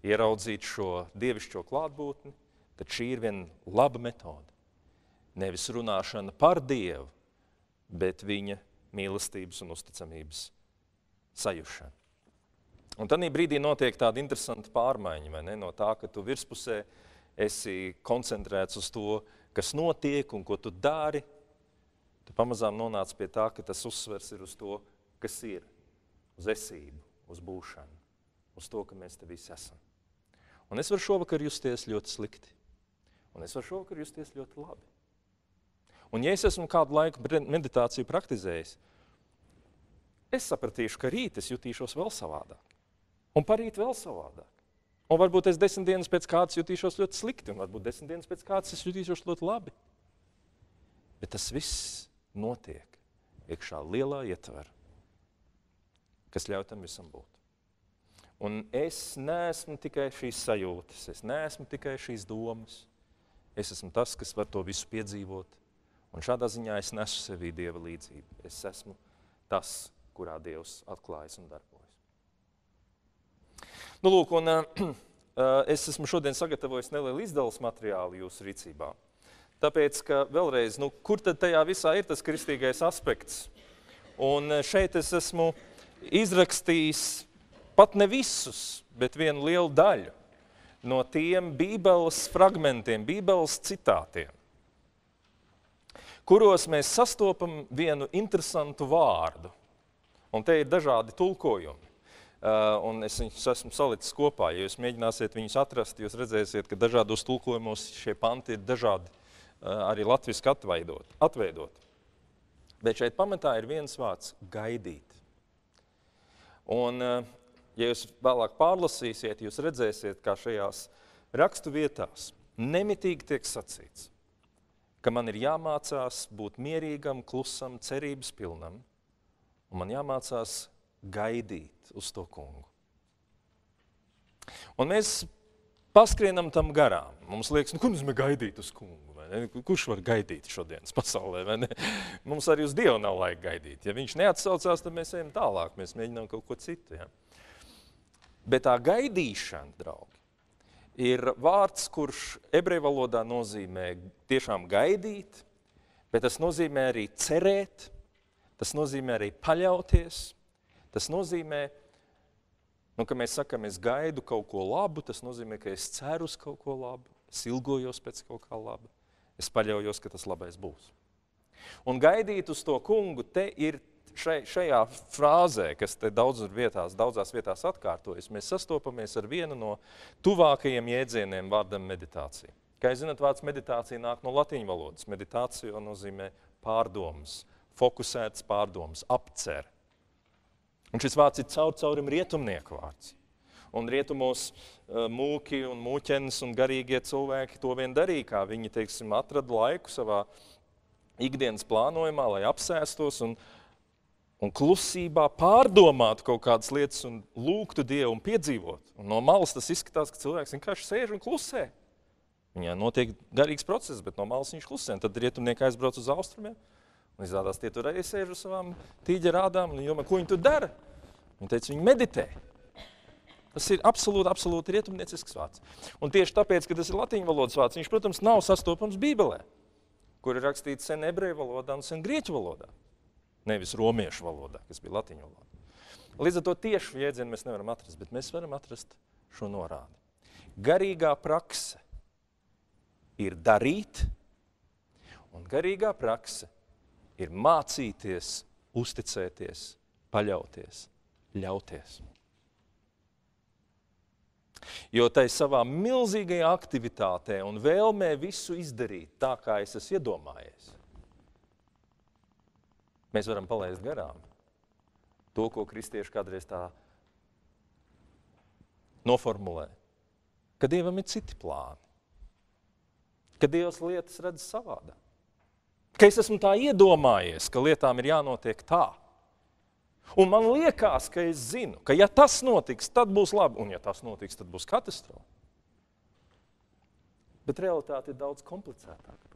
ieraudzīt šo dievišķo klātbūtni, tad šī ir viena laba metode. Nevis runāšana par Dievu, bet viņa mīlestības un uzticamības sajušana. Un tad brīdī notiek tāda interesanta pārmaiņa, vai ne? No tā, ka tu virspusē esi koncentrēts uz to, kas notiek un ko tu dari, tu pamazām nonāc pie tā, ka tas uzsvers ir uz to, kas ir, uz esību, uz būšanu, uz to, ka mēs te visi esam. Un es varu šovakar justies ļoti slikti. Un es varu šovakar justies ļoti labi. Un ja es esmu kādu laiku meditāciju praktizējis, es sapratīšu, ka rīt es jutīšos vēl savādāk. Un parīt vēl savādāk. Un varbūt es desmit dienas pēc kārtas jutīšos ļoti slikti, un varbūt desmit dienas pēc kārtas es jutīšos ļoti labi. Bet tas viss notiek iekšā lielā ietvara, kas ļauj tam visam būt. Un es neesmu tikai šīs sajūtas, es neesmu tikai šīs domas. Es esmu tas, kas var to visu piedzīvot. Un šādā ziņā es nesu sevī Dieva līdzību. Es esmu tas, kurā Dievs atklājas un darbojas. Nu, lūk, un, uh, [clears throat] es esmu šodien sagatavojis nelielu izdeles materiālu jūsu rīcībā. Tāpēc, ka vēlreiz, nu, kur tad tajā visā ir tas kristīgais aspekts? Un šeit es esmu izrakstījis pat ne visus, bet vienu lielu daļu no tiem Bībeles fragmentiem, Bībeles citātiem, kuros mēs sastopam vienu interesantu vārdu. Un te ir dažādi tulkojumi. Uh, un es viņus esmu salicis kopā. Ja jūs mēģināsiet viņus atrast, jūs redzēsiet, ka dažādos tulkojumos šie panti ir dažādi, arī latviešu atveidot, atveidot. Bet šeit pamatā ir viens vārds - gaidīt. Un, uh, ja jūs vēlāk pārlasīsiet, jūs redzēsiet, kā šajās rakstu vietās nemitīgi tiek sacīts, ka man ir jāmācās būt mierīgam, klusam, cerības pilnam, un man jāmācās gaidīt uz to kungu. Un mēs paskrienam tam garām. Mums liekas, nu, kur nozīmē gaidīt uz kungu? Kurš var gaidīt šodienas pasaulē? [laughs] Mums arī uz Dievu nav laika gaidīt. Ja viņš neatsaucās, tad mēs ejam tālāk, mēs mēģinām kaut ko citu. Ja? Bet tā gaidīšana, draugi, ir vārds, kurš ebreju valodā nozīmē tiešām gaidīt, bet tas nozīmē arī cerēt, tas nozīmē arī paļauties, tas nozīmē, nu, ka mēs sakam, es gaidu kaut ko labu, tas nozīmē, ka es ceru uz kaut ko labu, es ilgojos pēc kaut kā laba, es paļaujos, ka tas labais būs. Un gaidīt uz to kungu, te ir šai, šajā frāzē, kas te daudz vietās, daudzās vietās atkārtojas, mēs sastopamies ar vienu no tuvākajiem jēdzieniem vārdam meditācija. Kā jūs zināt, vārds meditācija nāk no latīņu valodas. Meditācija nozīmē pārdomas, fokusētas pārdomas, apcer. Un šis vārds ir caur caurim rietumnieku vārds. Un rietumos eh, mūki un mūķenes un garīgie cilvēki to vien darīja, kā viņi, teiksim, atrada laiku savā ikdienas plānojumā, lai apsēstos un un klusībā pārdomātu kaut kādas lietas un lūgtu Dievu un piedzīvot. Un no malas tas izskatās, ka cilvēks vienkārši sēž un klusē. Viņā notiek garīgs process, bet no malas viņš klusē. Un tad rietumnieki aizbrauc uz austrumiem. Un izrādās, tie tur arī sēž uz savām tīģa rādām. Un domā, ko viņi tur dara? Viņi teica, viņi meditē. Tas ir absolūti, absolūti rietumniecisks vārds. Un tieši tāpēc, ka tas ir latīņu valodas vārds, viņš, protams, nav sastopams Bībelē, kur ir rakstīts sen ebreju valodā un sen grieķu valodā nevis romiešu valodā, kas bija latviešu valoda. Līdz ar to tieši jēdzienu mēs nevaram atrast, bet mēs varam atrast šo norādi. Garīgā prakse ir darīt, un garīgā prakse ir mācīties, uzticēties, paļauties, ļauties. Jo tai savā milzīgajā aktivitātē un vēlmē visu izdarīt tā, kā es esmu iedomājies, mēs varam palaist garām to, ko kristieši kādreiz tā noformulē. Ka Dievam ir citi plāni, ka Dievs lietas redz savādāk. Ka es esmu tā iedomājies, ka lietām ir jānotiek tā. Un man liekas, ka es zinu, ka ja tas notiks, tad būs labi, un ja tas notiks, tad būs katastrofa. Bet realitāte ir daudz komplicētāka.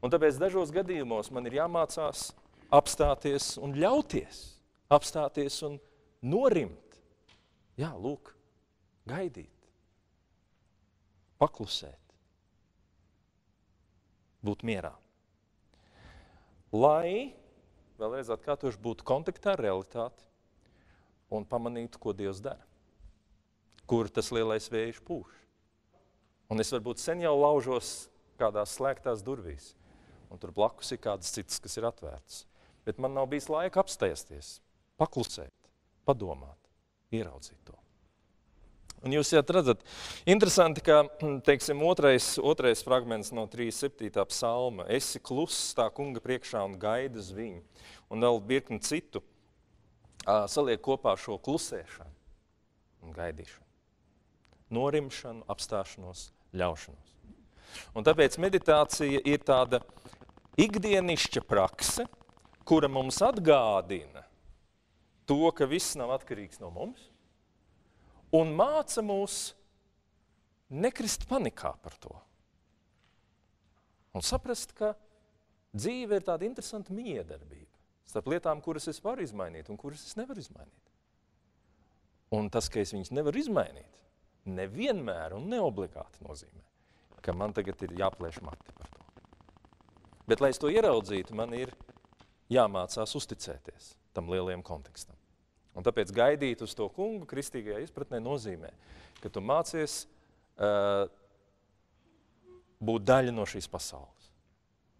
Un tāpēc dažos gadījumos man ir jāmācās apstāties un ļauties, apstāties un norimt. Jā, lūk, gaidīt, paklusēt, būt mierā. Lai, vēlreiz atkārtoši, būtu kontaktā ar realitāti un pamanītu, ko Dievs dara, kur tas lielais vējš pūš. Un es varbūt sen jau laužos kādās slēgtās durvīs un tur blakus ir kādas citas, kas ir atvērtas. Bet man nav bijis laika apstāties, paklusēt, padomāt, ieraudzīt to. Un jūs jau redzat, interesanti, ka teiksim, otrais, otrais fragments no 37. psalma - esi kluss tā kunga priekšā un gaidi uz viņu. Un vēl virkni citu saliek kopā šo klusēšanu un gaidīšanu. Norimšanu, apstāšanos, ļaušanos. Un tāpēc meditācija ir tāda ikdienišķa prakse, kura mums atgādina, to, ka viss nav atkarīgs no mums, un māca mūs nekrist panikā par to. Un saprast, ka dzīve ir tāda interesanta miedarbība starp lietām, kuras es varu izmainīt un kuras es nevaru izmainīt. Un tas, ka es viņus nevaru izmainīt, nevienmēr un neobligāti nozīmē, ka man tagad ir jāplēš mati par to. Bet, lai es to ieraudzītu, man ir jāmācās uzticēties tam lielajam kontekstam. Un tāpēc gaidīt uz to kungu kristīgajā izpratnē nozīmē, ka tu mācies uh, būt daļa no šīs pasaules.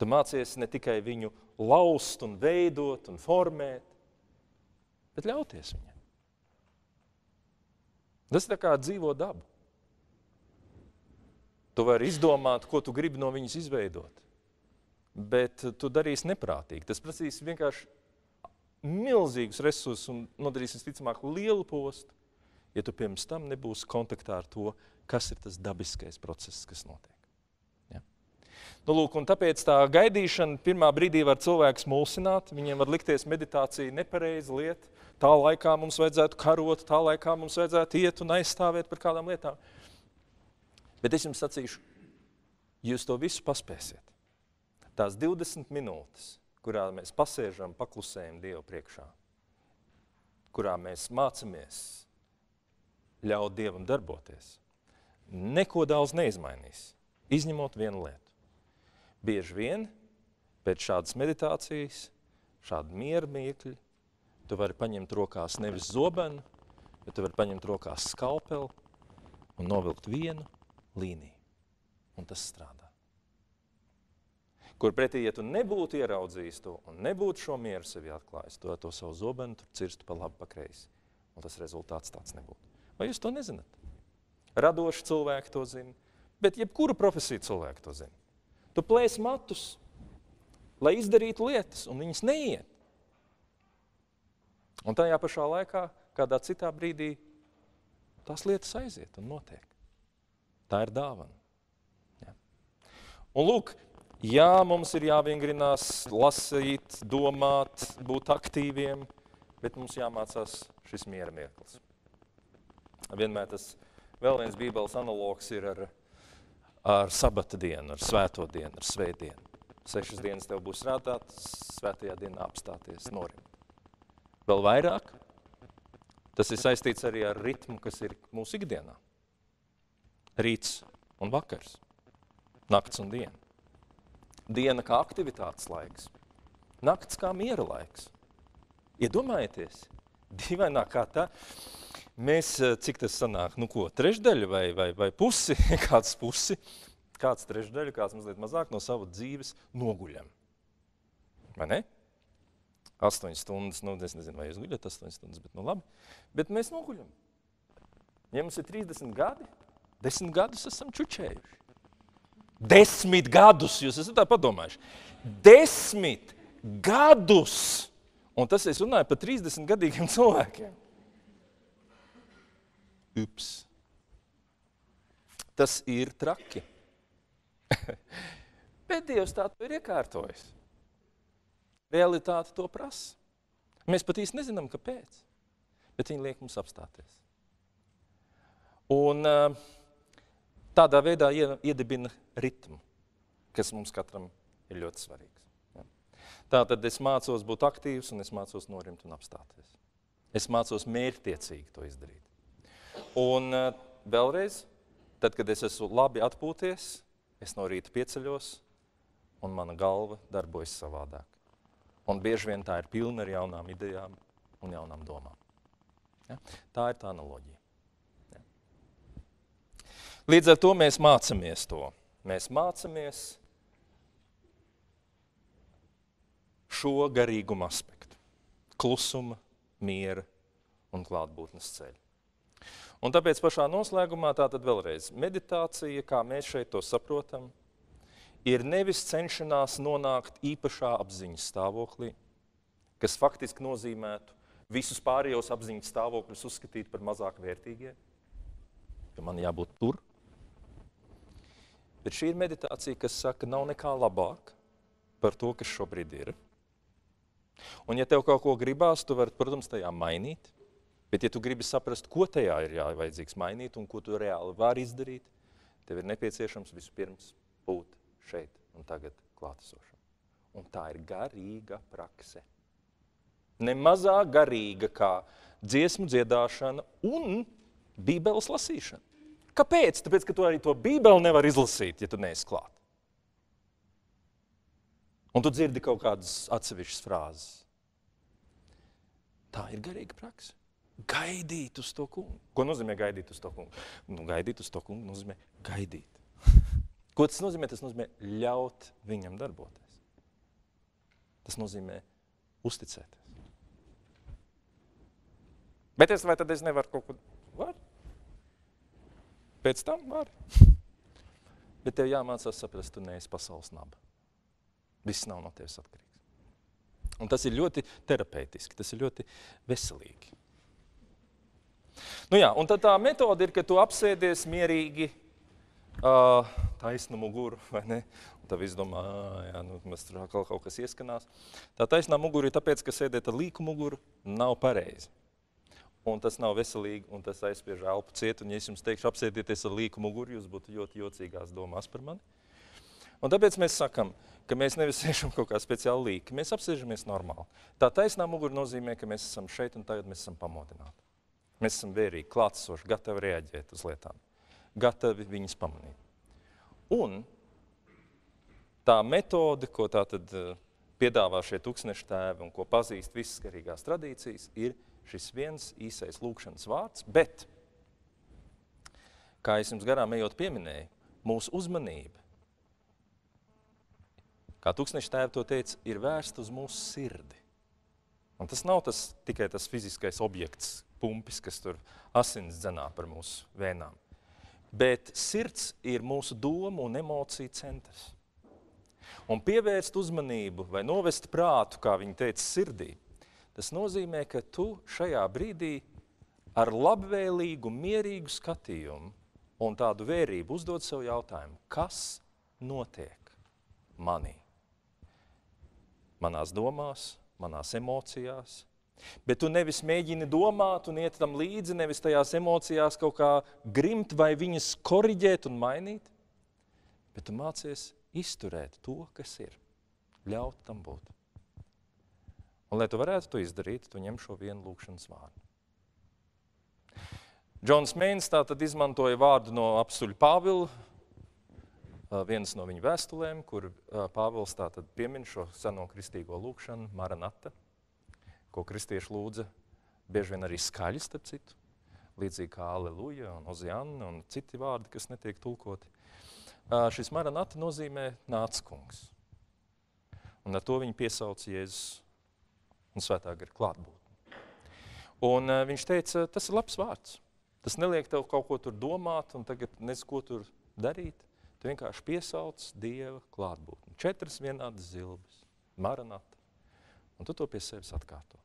Tu mācies ne tikai viņu laust un veidot un formēt, bet ļauties viņam. Tas ir kā dzīvo dabu. Tu vari izdomāt, ko tu gribi no viņas izveidot, bet tu darīsi neprātīgi. Tas prasīs vienkārši milzīgus resursus un nodarīs visticamāk lielu postu, ja tu pirms tam nebūsi kontaktā ar to, kas ir tas dabiskais process, kas notiek. Ja? Nu, lūk, tāpēc tā gaidīšana pirmā brīdī var cilvēks mulsināt, viņiem var likties meditācija nepareiza lieta. Tā laikā mums vajadzētu karot, tā laikā mums vajadzētu iet un aizstāvēt par kādām lietām. Bet es jums sacīšu, jūs to visu paspēsiet. Tās 20 minūtes, kurā mēs pasēžam, paklusējam Dievu priekšā, kurā mēs mācāmies ļaut Dievam darboties, neko daudz neizmainīs, izņemot vienu lietu. Bieži vien pēc šādas meditācijas, šāda miera mirkļa, tu vari paņemt rokās nevis zobenu, bet tu vari paņemt rokās skalpeli un novilkt vienu līniju. Un tas strādā. Kur pretī, ja tu nebūtu ieraudzījis to un nebūtu šo mieru sevi atklājis, to, to savu zobenu tur cirstu pa labi, pa kreisi. Un tas rezultāts tāds nebūtu. Vai jūs to nezināt? Radoši cilvēki to zina, bet jebkura profesija cilvēki to zina. Tu plēs matus, lai izdarītu lietas, un viņas neiet. Un tajā pašā laikā, kādā citā brīdī, tās lietas aiziet un notiek. Tā ir dāvana. Ja. Un lūk, Jā, mums ir jāvingrinās, lasīt, domāt, būt aktīviem, bet mums jāmācās šis miera mirklis. Vienmēr tas vēl viens bībeles analogs ir ar, ar sabata dienu, ar svēto dienu, ar svētdienu. Sešas dienas tev būs strādāt, svētajā dienā apstāties, norimt. Vēl vairāk, tas ir saistīts arī ar ritmu, kas ir mūsu ikdienā. Rīts un vakars, nakts un diena diena kā aktivitātes laiks, nakts kā miera laiks. Iedomājieties, dīvainā kā tā, mēs, eh, cik tas sanāk, nu ko, trešdaļa vai, vai, vai pusi, [laughs] kāds pusi, kāds trešdaļa, kāds mazliet mazāk no sava dzīves noguļam. Vai ne? 8 stundas, nu es nezinu, vai jūs guļat 8 stundas, bet nu labi. Bet mēs noguļam. Ja mums ir 30 gadi, 10 gadus esam čučējuši. Desmit gadus, jūs esat tā padomājuši. Desmit gadus! Un tas es runāju par 30 gadīgiem cilvēkiem. Ups. Tas ir traki. [laughs] Bet Dievs tā to ir iekārtojis. Realitāte to prasa. Mēs pat īsti nezinām, kāpēc. Bet viņi liek mums apstāties. Un uh, tādā veidā iedibina ritmu, kas mums katram ir ļoti svarīgs. Ja. Tātad es mācos būt aktīvs un es mācos norimt un apstāties. Es mācos mērķtiecīgi to izdarīt. Un uh, vēlreiz, tad, kad es esmu labi atpūties, es no rīta pieceļos un mana galva darbojas savādāk. Un bieži vien tā ir pilna ar jaunām idejām un jaunām domām. Ja? Tā ir tā analoģija. Līdz ar to mēs mācāmies to. Mēs mācāmies šo garīguma aspektu - klusuma, miera un klātbūtnes ceļu. Un tāpēc pašā noslēgumā tā tad vēlreiz meditācija, kā mēs šeit to saprotam, ir nevis cenšanās nonākt īpašā apziņas stāvoklī, kas faktiski nozīmētu visus pārējos apziņas stāvokļus uzskatīt par mazāk vērtīgiem, ka man jābūt tur, Bet šī ir meditācija, kas saka, nav nekā labāk par to, kas šobrīd ir. Un, ja tev kaut ko gribās, tu vari, protams, tajā mainīt. Bet, ja tu gribi saprast, ko tajā ir jāvajadzīgs mainīt un ko tu reāli vari izdarīt, tev ir nepieciešams vispirms būt šeit un tagad klātesošam. Un tā ir garīga prakse. Ne mazāk garīga kā dziesmu dziedāšana un bībeles lasīšana. Kāpēc? Tāpēc, ka tu arī to bībeli nevar izlasīt, ja tu neesi klāt. Un tu dzirdi kaut kādas atsevišķas frāzes. Tā ir garīga praksa. Gaidīt uz to kungu. Ko nozīmē gaidīt uz to kungu? Nu, gaidīt uz to kungu nozīmē gaidīt. [laughs] Ko tas nozīmē? Tas nozīmē ļaut viņam darboties. Tas nozīmē uzticēties. Bet es vai tad es nevaru kaut ko var? Pēc tam var. Bet tev jāmācās saprast, tu neesi pasaules naba. Viss nav no tevis atkarīgs. Un tas ir ļoti terapeitiski, tas ir ļoti veselīgi. Nu jā, un tad tā metode ir, ka tu apsēdies mierīgi, uh, taisnu muguru, [laughs] vai ne? Un tad viss domā, jā, nu, mēs tur atkal kaut kas ieskanās. Tā taisnā mugura ir tāpēc, ka sēdēt ar līku muguru nav pareizi. Un tas nav veselīgi, un tas aizspiež elpu ciet. Un, ja es jums teikšu, apsēdieties ar līku muguru, jūs būtu ļoti jocīgās domās par mani. Un tāpēc mēs sakam, ka mēs nevis [laughs] sēžam kaut kā speciāli līki, mēs apsēžamies normāli. Tā taisnā mugura nozīmē, ka mēs esam šeit un tagad mēs esam pamodināti. Mēs esam vērīgi, klātsoši, gatavi reaģēt uz lietām, gatavi viņas pamanīt. Un tā metode, ko tā tad eh, piedāvā šie tūkstneši tēvi un ko pazīst visas garīgās tradīcijas, ir šis viens īsais lūkšanas vārds, bet, kā es jums garām ejot pieminēju, mūsu uzmanība kā tūkstneša tēvi to teica, ir vērsta uz mūsu sirdi. Un tas nav tas, tikai tas fiziskais objekts, pumpis, kas tur asins dzenā par mūsu vēnām. Bet sirds ir mūsu domu un emociju centrs. Un pievērst uzmanību vai novest prātu, kā viņi teica, sirdī, tas nozīmē, ka tu šajā brīdī ar labvēlīgu, mierīgu skatījumu un tādu vērību uzdod sev jautājumu, kas notiek manī? manās domās, manās emocijās. Bet tu nevis mēģini domāt un iet tam līdzi, nevis tajās emocijās kaut kā grimt vai viņas koriģēt un mainīt, bet tu mācies izturēt to, kas ir, ļaut tam būt. Un, lai tu varētu to izdarīt, tu ņem šo vienu lūkšanas vārdu. Džons Meins tātad izmantoja vārdu no apstuļa Pāvila, viens no viņa vēstulēm, kur Pāvils tātad piemin šo seno kristīgo lūkšanu, Maranata, ko kristieši lūdza bieži vien arī skaļi, starp citu, līdzīgi kā Aleluja un Ozianna un citi vārdi, kas netiek tulkoti. Šis Maranata nozīmē nāc kungs. Un ar to viņi piesauc Jēzus un svētā gara klātbūtni. Un viņš teica, tas ir labs vārds. Tas neliek tev kaut ko tur domāt un tagad nezinu, ko tur darīt. Tu vienkārši piesauc Dieva klātbūtni. Četras vienādas zilbes, maranata, un tu to pie sevis atkārto.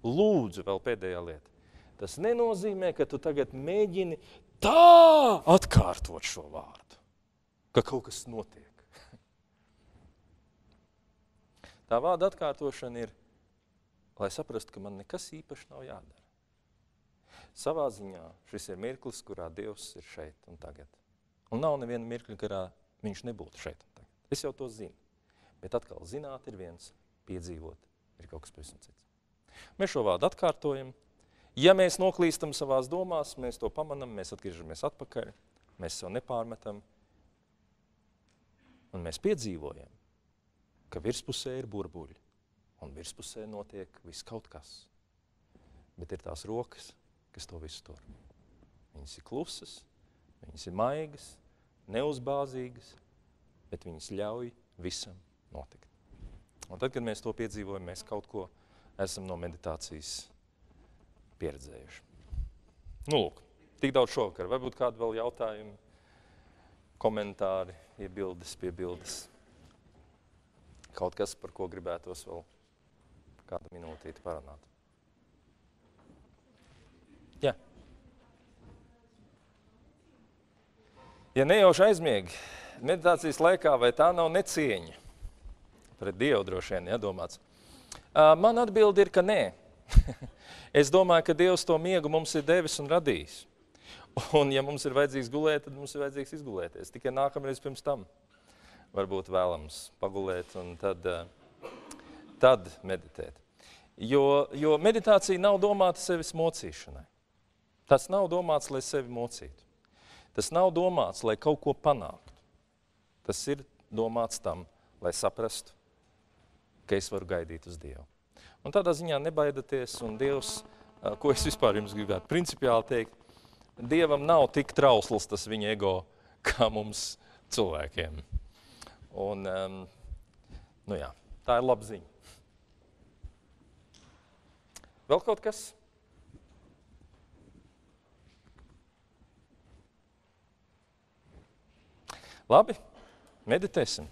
Lūdzu, vēl pēdējā lieta. Tas nenozīmē, ka tu tagad mēģini tā atkārtot šo vārdu, ka kaut kas notiek. [laughs] Tā vārda atkārtošana ir, lai saprastu, ka man nekas īpaši nav jādara. Savā ziņā šis ir mirklis, kurā Dievs ir šeit un tagad. Un nav neviena mirkļa, kurā viņš nebūtu šeit. Es jau to zinu. Bet atkal, zināt, ir viens, piedzīvot, ir kaut kas pavisam cits. Mēs šo vārdu atkārtojam. Ja mēs noklīstam savā domās, mēs to pamanām, mēs atgriežamies atpakaļ, mēs sev nepārmetam. Un mēs piedzīvojam, ka virspusē ir burbuļi, un virspusē notiek viss kaut kas. Bet ir tās rokas, kas to visu tur. Viņas ir klusas, Viņas ir maigas, neuzbāzīgas, bet viņas ļauj visam notikt. Un tad, kad mēs to piedzīvojam, mēs kaut ko esam no meditācijas pieredzējuši. Nu, lūk, tik daudz šovakar. Varbūt kādi vēl jautājumi, komentāri, iebildes, piebildes. Kaut kas, par ko gribētos vēl kādu minūtīti parunāt. Jā. Ja nejauši aizmiegi meditācijas laikā, vai tā nav necieņa pret Dievu droši vien iedomāts. Uh, man atbilde ir, ka nē. [laughs] es domāju, ka Dievs to miegu mums ir devis un radījis. Un, ja mums ir vajadzīgs gulēt, tad mums ir vajadzīgs izgulēties. Tikai nākamreiz pirms tam varbūt vēlams pagulēt un tad, tad meditēt. Jo, jo meditācija nav domāta sevis mocīšanai. Tas nav domāts, lai sevi mocītu. Tas nav domāts, lai kaut ko panāktu. Tas ir domāts tam, lai saprastu, ka es varu gaidīt uz Dievu. Un tādā ziņā nebaidieties, un Dievs, ko es vispār jums gribētu principiāli teikt, Dievam nav tik trausls tas viņa ego, kā mums cilvēkiem. Un, um, nu jā, tā ir laba ziņa. Vēl kaut kas? Labi, meditēsim.